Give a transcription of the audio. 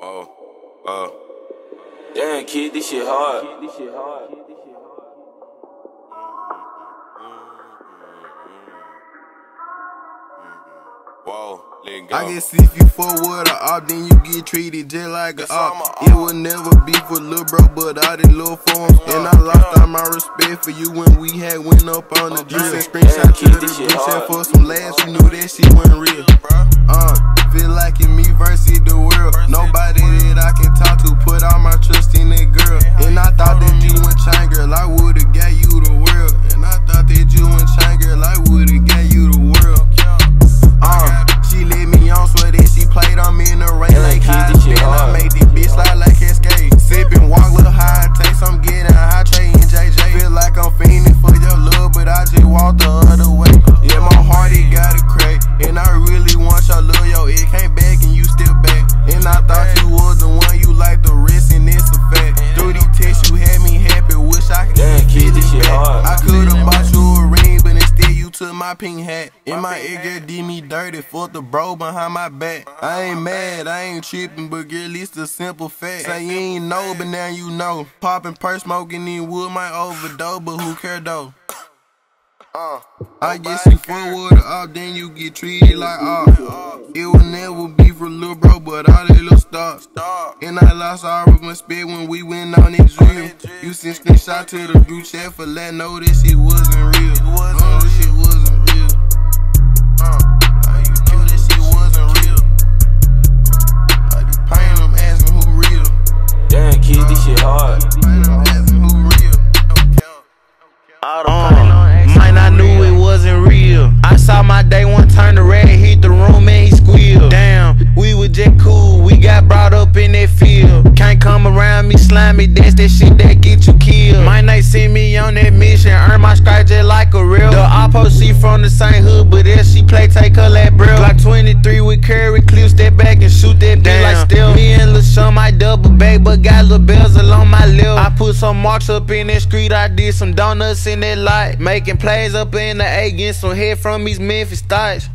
Whoa, uh. Damn, kid, this shit hard. This shit hard. Whoa, let go. I guess if you forward a op, then you get treated just like a op. It will never be for lil' bro, but I did love for him. And I lost all my respect for you when we had went up on the drill. Send screenshot to the group chat for some laughs, you knew that shit wasn't real. Uh, feel like in the rain my pink hat. And my ear girl did me dirty, fuck the bro behind my back. I ain't mad, I ain't tripping, but girl, least a simple fact. Say you ain't know, but now you know. Popping perk, smoking in wood might overdose, but who care though? Uh, I guess you forward up, then you get treated like ah. It will never be for lil' bro, but all that little stop. And I lost all of my spit when we went on that drill. You sent screenshot to the group chat for letting know that shit wasn't real. Uh, this me. That's that shit that get you killed. Might not see me on that mission, earn my stripes just like a real. The opposite from the same hood, but if she play, take her that bro. Like 23 with Curry, clip step back and shoot that bitch like still. Me and Lil Sean might double back, but got little bells along my lip. I put some marks up in that street, I did some donuts in that light. Making plays up in the A, getting some head from these Memphis thoughts.